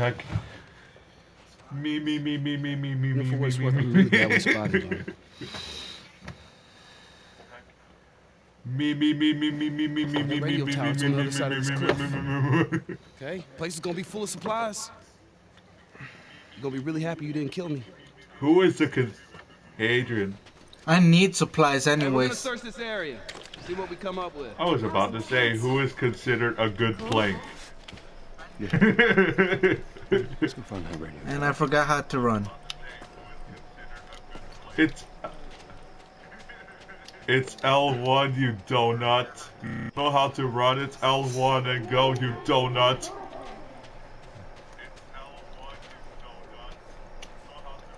Heck. Me, me, me, me, me, me, me, You know, me, for what it's me, worth, me, I'm really glad we me. spotted you. Me, me, me, me, me, me, me, me, The me, me, radio me, tower's me, on the me, other side of me, this me, cliff. me, me, me, me. Okay? Place is gonna be full of supplies. You're gonna be really happy you didn't kill me. Who is the con- Adrian? I need supplies Hey, we're gonna anyways. search this area. See what we come up with. I was about to say, who is considered a good plank? Let's go find that radio. And I forgot how to run. it's it's L1, you donut. You know how to run? It's L1 and go, you donut.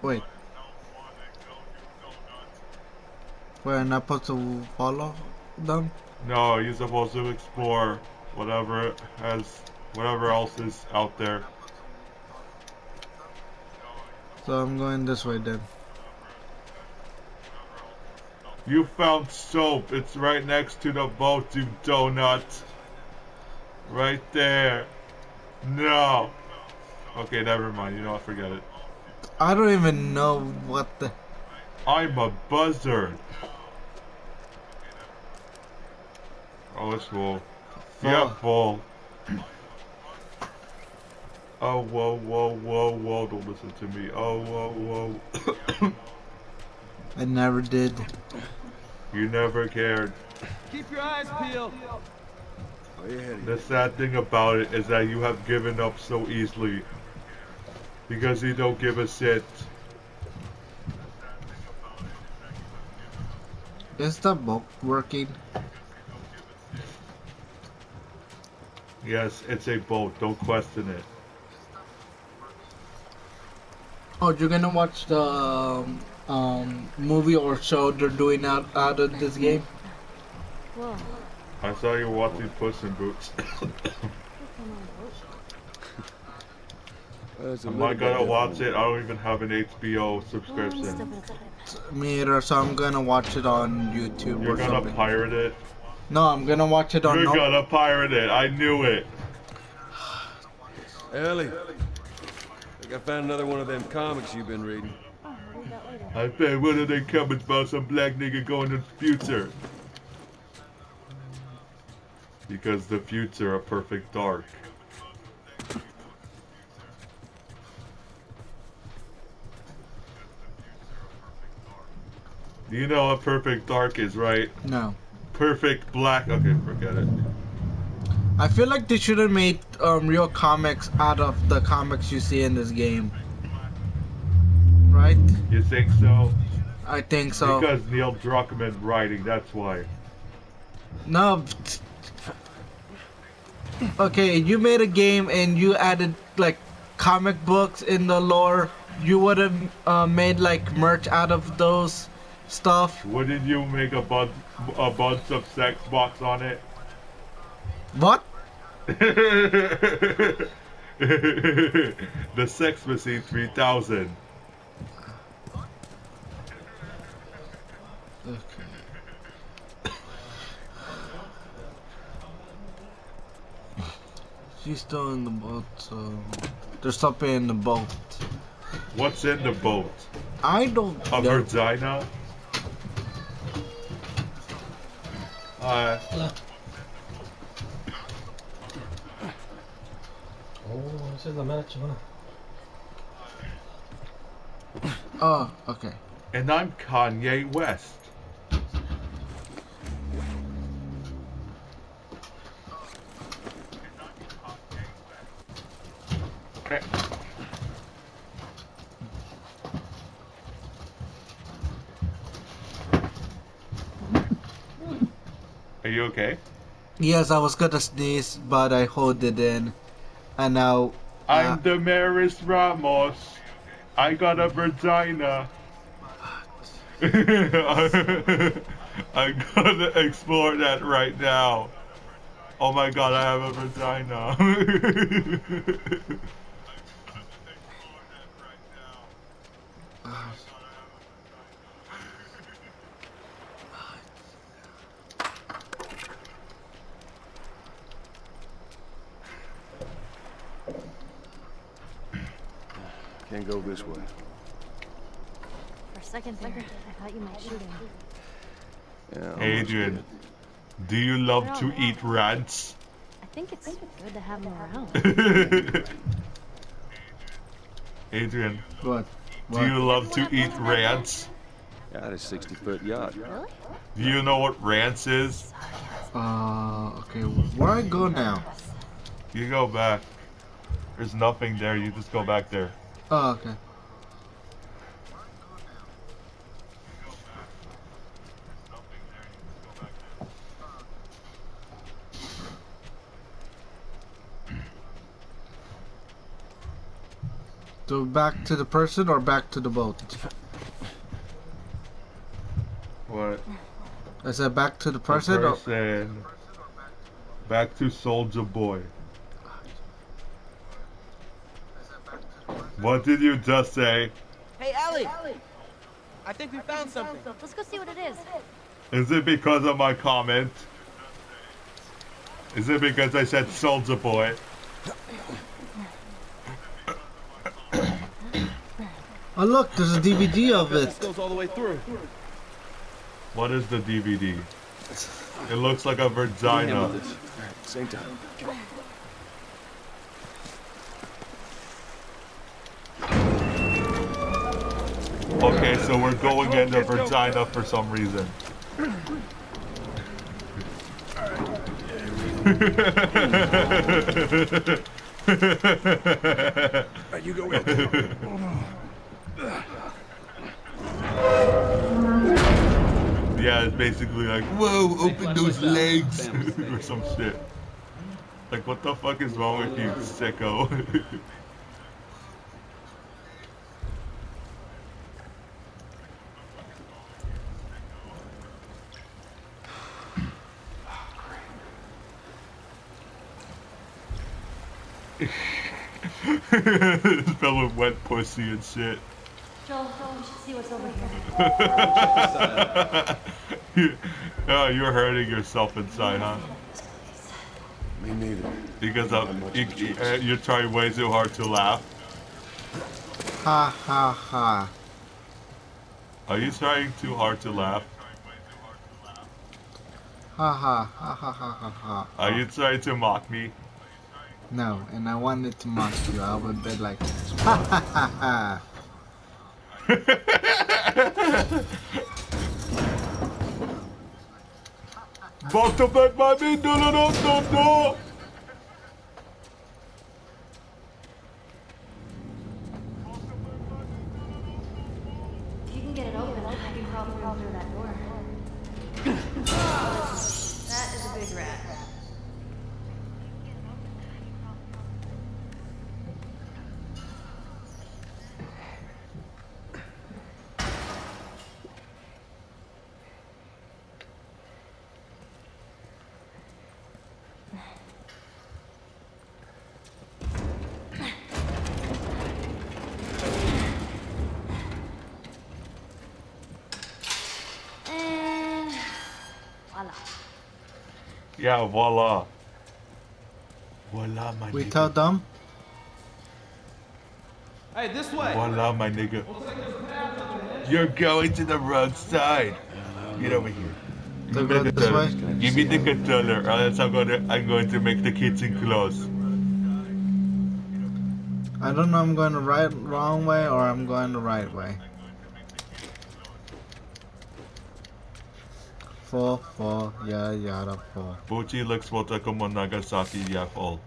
Wait. Wait, I'm not supposed to follow them? No, you're supposed to explore whatever has whatever else is out there. So I'm going this way then. You found soap. It's right next to the boat, you donut. Right there. No. Okay, never mind. You know, what, forget it. I don't even know what the. I'm a buzzard. Oh, it's full. Yeah, full. Oh, whoa, whoa, whoa, whoa. Don't listen to me. Oh, whoa, whoa. I never did. you never cared. Keep your eyes peeled. Oh, you're ahead of The sad thing about it is that you have given up so easily. Because you don't give a shit. Is the boat working? Yes, it's a boat. Don't question it. Oh, you're gonna watch the um, um, movie or show they're doing out, out of this game? Whoa. I saw you watching Puss in Boots. There's a Am little I gonna watch it? I don't even have an HBO subscription. inside. Me either, so I'm gonna watch it on YouTube You're or gonna something. pirate it? no, I'm gonna watch it on. You're no- gonna pirate it. I knew it. Ellie, I found another one of them comics you've been reading. Oh, read that later. I found one of them comments about some black nigga going to the future. Because the future are perfect dark. You know what perfect dark is, right? No. Perfect black. Okay, forget it. I feel like they should have made um, real comics out of the comics you see in this game. Right? You think so? I think so. Because Neil Druckmann writing, that's why. No. Okay, you made a game and you added like comic books in the lore. You would have uh, made like merch out of those stuff. Wouldn't you make a bunch, a bunch of sex box on it? What? the Sex Machine 3000. Okay. She's still in the boat, so there's something in the boat. What's in the boat? I don't A know. vagina? Uh, Esa es la mera chingona. Oh, okay. And I'm Kanye West. Okay. Are you okay? Yes, I was gonna sneeze, but I hold it in, and now. I'm Uh, Damaris Ramos. I got a vagina. I'm gonna explore that right now. Oh my god, I have a vagina. Can't go this way. For a second there, I thought you might shoot him. Yeah, Adrian, do you love to eat rats? I think it's good to have him around. Adrian, What? do you love to eat rants? Got a 60 foot yacht. Really? Do you know what rants is? Uh, okay. Where I go now? You go back. There's nothing there, you just go back there. Oh, okay. So back to the person or back to the boat? What? I said back to the The person. Or. Back to Soldier Boy. What did you just say? Hey, Ellie! I think we found something. Let's go see what it is. Is it because of my comment? Is it because I said Soldier Boy? Oh look, there's a DVD of This it. goes all the way through. What is the DVD? It looks like a vagina. this. All right, same time. Okay, so we're going in the vagina for some reason. Right, you go in. Yeah, it's basically like, whoa, open those legs, or some shit. Like, what the fuck is wrong with you, sicko? Filled with wet pussy and shit. Joel, we should see what's over here. oh, you're hurting yourself inside, huh? Me neither. Because of, you, uh, you're trying way too hard to laugh. Ha ha ha. Are you trying too hard to laugh? Ha ha ha ha ha ha ha. Are you trying to mock me? No, and I wanted to mock you. I would be like, ha ha ha ha. To back, baby! No, no, no, no, no! Yeah, voila. Voila, my We nigga. tell them. Hey, this way. Voila, my nigga. You're going to the wrong side. Get over here. Give me the this way. controller. Give me the controller, or else I'm gonna I'm going to make the kitchen close. I don't know I'm going the right wrong way or I'm going the right way. Full, full, yada yada, full. Buchi looks what como Nagasaki ya full.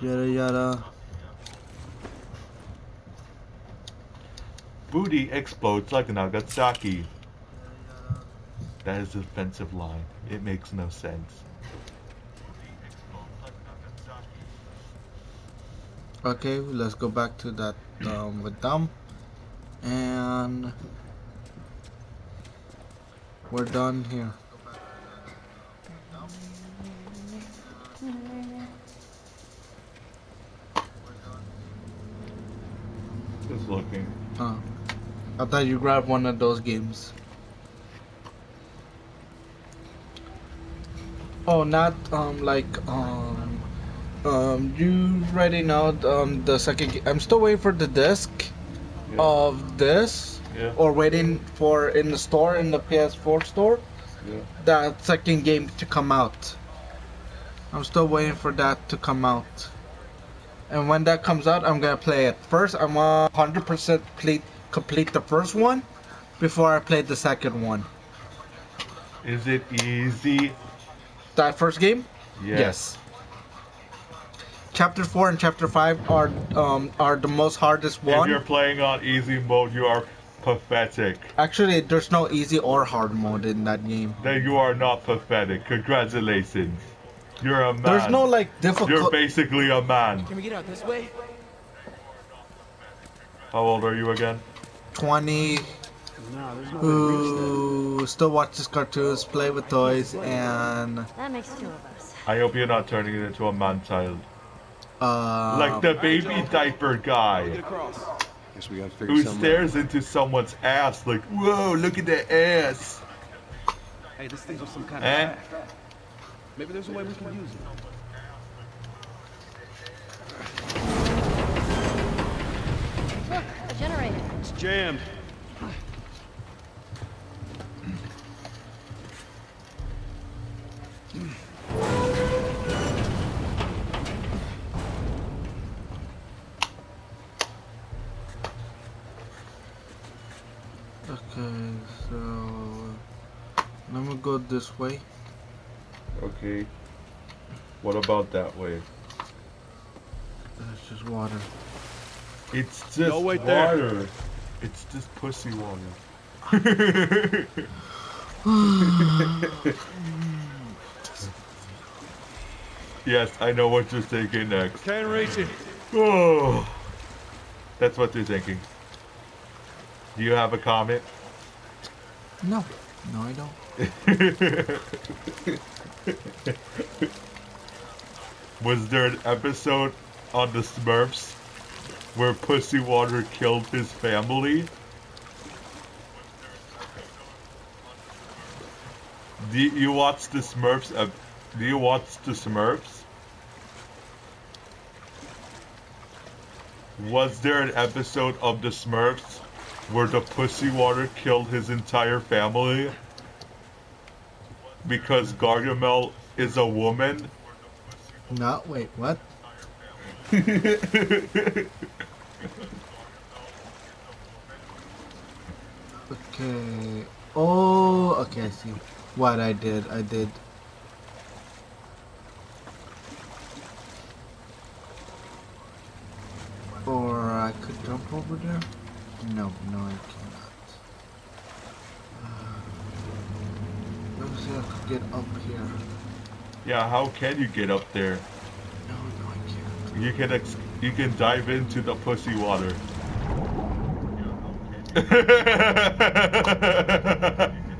Yada yada. Booty explodes like Nagasaki. That is a offensive line. It makes no sense. Okay, let's go back to that um, with them. And we're done here. Just looking. Huh. I thought you grabbed one of those games. Oh, not um like um um you already know um the second. I'm still waiting for the disc Yeah. of this, Yeah. or waiting for in the store in the PS4 store Yeah. that second game to come out. I'm still waiting for that to come out. And when that comes out, I'm gonna play it. First, I'm gonna 100% complete, complete the first one before I play the second one. Is it easy? That first game? Yes. Chapter 4 and Chapter 5 are um, are the most hardest one. If you're playing on easy mode, you are pathetic. Actually, there's no easy or hard mode in that game. Then you are not pathetic. Congratulations. You're a man. There's no like difficult. You're basically a man. Can we get out this way? How old are you again? 20 who still watches cartoons, play with toys, and That makes two of us. I hope you're not turning it into a man child. Uh, like the baby diaper guy. Guess we gotta figure who something stares into someone's ass like, whoa, look at that ass. Hey, this thing's on some kind Eh? of path. Maybe there's a way we can use it. Look, a generator. It's jammed. Okay, so let me go this way. Okay. What about that way? That's just water. It's just No, wait there. water. It's just pussy water. yes, I know what you're thinking next. Can't reach it. Oh, that's what you're thinking. Do you have a comment? No, no, I don't. Was there an episode on the Smurfs where Pussy Water killed his family? Do you watch the Smurfs? ep- Do you watch the Smurfs? Was there an episode of the Smurfs where the Pussy Water killed his entire family? Because Gargamel is a woman? No, wait, what? Okay. Oh, okay, I see. What I did, I did. Or I could jump over there? No, no, I cannot. Uh, Let me see if I could get up here. Yeah, how can you get up there? No, no, I can't. You can ex- you can dive into the pussy water.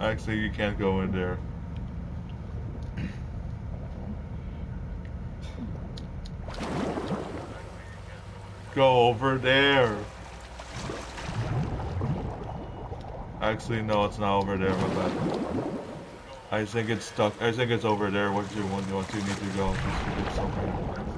Actually, you can't go in there. Go over there. Actually, no, it's not over there. My bad. I think it's stuck. I think it's over there. What you want? What you need to go?